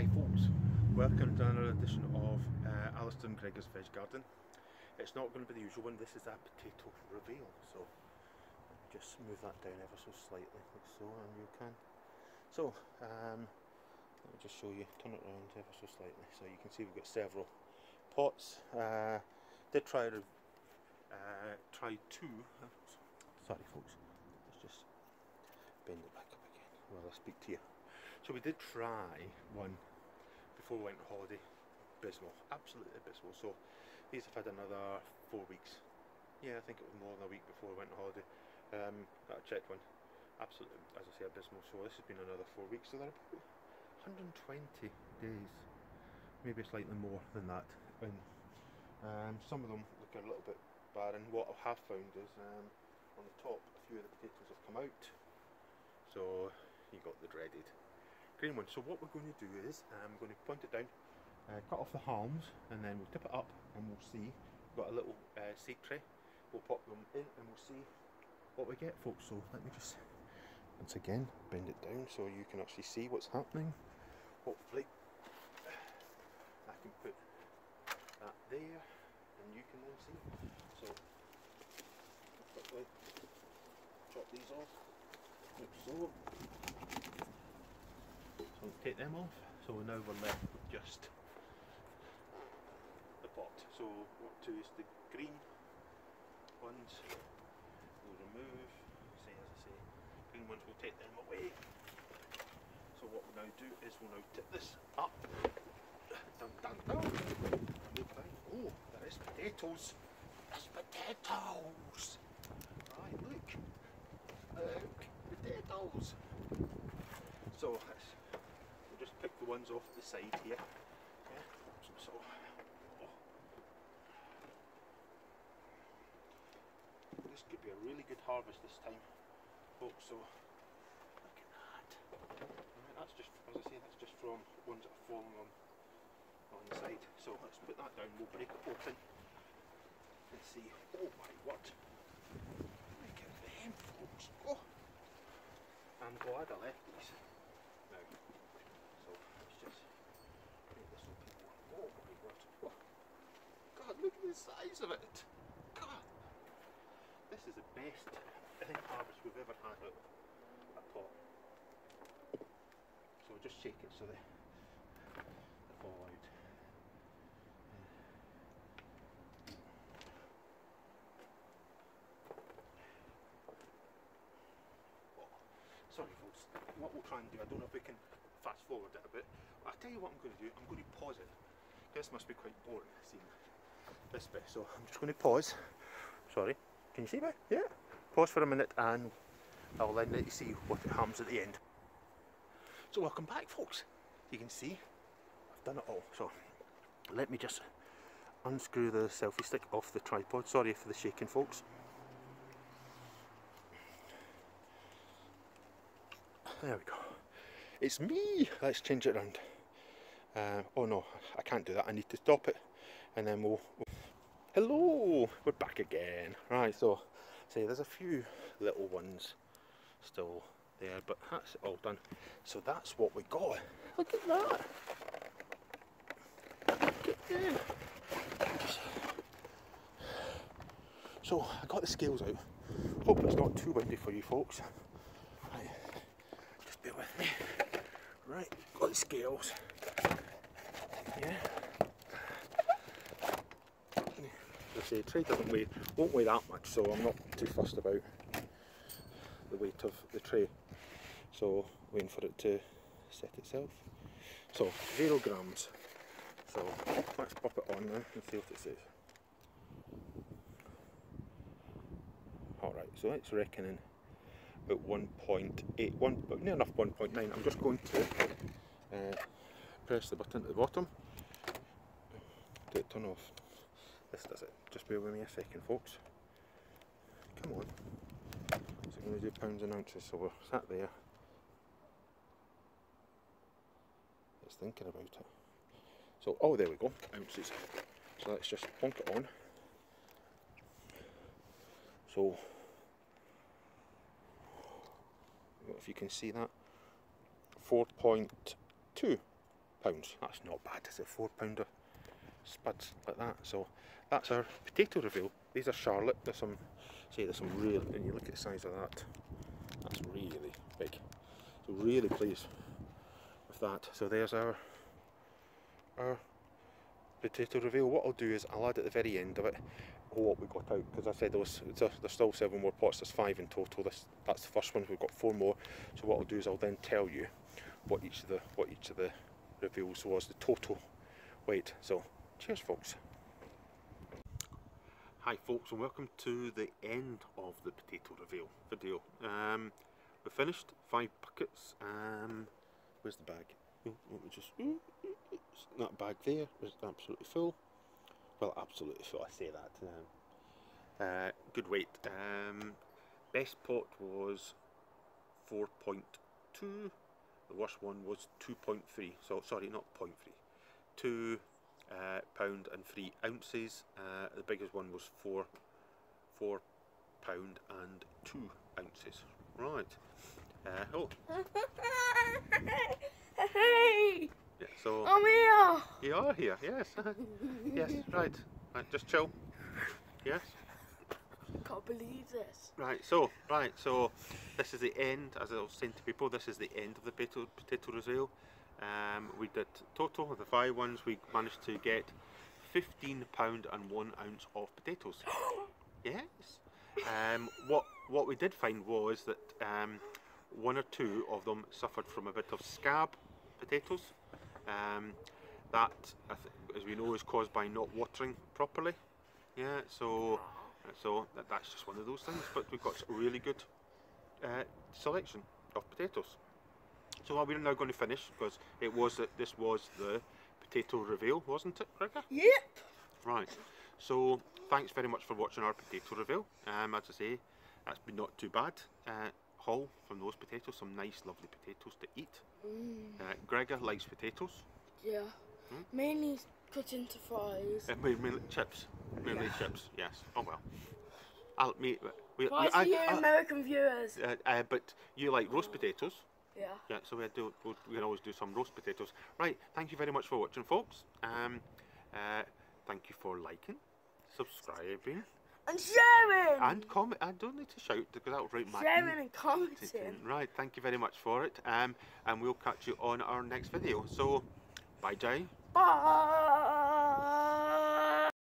Hi folks, welcome to another edition of uh, and Gregor's Veg Garden. It's not going to be the usual one, this is a potato reveal, so just move that down ever so slightly, like so, and you can. So, um, let me just show you, turn it around ever so slightly, so you can see we've got several pots. Uh, did try to uh, try two, sorry folks, let's just bend it back up again while I speak to you. So we did try one before we went on holiday. Abysmal, absolutely abysmal. So these have had another four weeks. Yeah, I think it was more than a week before we went on holiday. Um, I checked one. Absolutely, as I say, abysmal. So this has been another four weeks. So they're about 120 days, maybe slightly more than that. And um, some of them look a little bit barren. What I have found is um, on the top, a few of the potatoes have come out. So you got the dreaded green one. So what we're going to do is I'm going to point it down, uh, cut off the haulms, and then we'll tip it up, and we'll see. We've got a little uh, seed tray. We'll pop them in, and we'll see what we get, folks. So let me just once again bend it down so you can actually see what's happening. Hopefully, I can put that there, and you can then see. So quickly chop these off, like so. So take them off. So now we're left with just the pot. So what to is the green ones we'll remove. See as I say, green ones we'll take them away. So what we'll now do is we'll now tip this up. Dun dun dun. Oh, there is potatoes. There's potatoes. Right, look. Look, potatoes. So let's the off the side here. Yeah. So, oh. this could be a really good harvest this time, folks. So look at that. Right, that's just, as I say, that's just from ones that are falling on on the side. So let's put that down. We'll break it open and see. Oh my what! Look at them, folks. Oh, I'm glad I left these now. So let's just make this open. Oh my word. Oh. God, look at the size of it. God. This is the best harvest we've ever had a pot. So we'll just shake it so they, they fall out. Sorry folks, what we'll try and do, I don't know if we can fast forward it a bit. I'll tell you what I'm going to do, I'm going to pause it. This must be quite boring, seeing So I'm just going to pause. Sorry, can you see me? Yeah. Pause for a minute and I'll then let you see what harms at the end. So welcome back folks. You can see I've done it all. So let me just unscrew the selfie stick off the tripod. Sorry for the shaking folks. There we go. It's me! Let's change it around. Uh, oh no, I can't do that. I need to stop it and then we'll, we'll... Hello! We're back again. Right, so see there's a few little ones still there, but that's all done. So that's what we got. Look at that! Look at them! So I got the scales out. Hope it's not too windy for you folks. Right, just bear with me. Right, got the scales. Yeah. Say, tray doesn't weigh, won't weigh that much, so I'm not too fussed about the weight of the tray. So waiting for it to set itself. So zero grams. So let's pop it on now and see what it says. Alright, so it's reckoning about 1.8, one, but near enough 1.9. I'm just going to uh, press the button at the bottom to turn off. This does it. Just bear with me a second, folks. Come on. So going to do pounds and ounces, so we're sat there. It's thinking about it. So, oh, there we go, ounces. So let's just plonk it on. So, if you can see that, 4.2 pounds. That's not bad, is it? Four pounder spuds like that. So that's our potato reveal. These are Charlotte. There's some, see, there's some real, and you look at the size of that. That's really big. So really pleased with that. So there's our our potato reveal. What I'll do is I'll add at the very end of it what we got out because I said those there's still seven more pots. There's five in total. This that's the first one. We've got four more. So what I'll do is I'll then tell you what each of the what each of the reveals was the total weight. So cheers, folks. Hi folks and welcome to the end of the potato reveal video. Um, we finished five buckets. Um, where's the bag? Oh, let me just. That bag there is absolutely full. Well, absolutely full. I say that. Um, uh, good weight. Um, best pot was 4.2. The worst one was 2.3. So sorry, not 0.3. Two uh, pound and three ounces. Uh, the biggest one was four, four pound and two ounces. Right. Uh, oh. hey! Yeah, so I'm here! you are here. Yes. yes. Right. Right. Just chill. Yes. Can't believe this. Right. So right. So this is the end. As I was saying to people, this is the end of the potato potato reveal. Um, we did total of the five ones. We managed to get fifteen pound and one ounce of potatoes. yes. Um, what what we did find was that um, one or two of them suffered from a bit of scab potatoes. Um, that, as we know, is caused by not watering properly. Yeah, so so that, that's just one of those things. But we've got a really good uh, selection of potatoes. So are we're now going to finish because it was that this was the potato reveal, wasn't it, Gregor? Yep. Right. So thanks very much for watching our potato reveal. Um, as I say, that's been not too bad. Uh, haul from those potatoes, some nice lovely potatoes to eat. Mm, Uh, Gregor likes potatoes. yeah. Hmm? Mainly cut into fries. Uh, ma- mainly chips. Mainly Yeah. chips, yes. Oh well. I'll meet. We, Fries I- you I- American viewers. uh, uh, but you like roast potatoes. Yeah. Yeah, so we, do, we can always do some roast potatoes. Right, thank you very much for watching, folks. Um, uh, thank you for liking, subscribing, And sharing! and comment. I don't need to shout because that'll write my sharing and commenting. Right, thank you very much for it. Um, and we'll catch you on our next video. So, bye, Jay. Bye!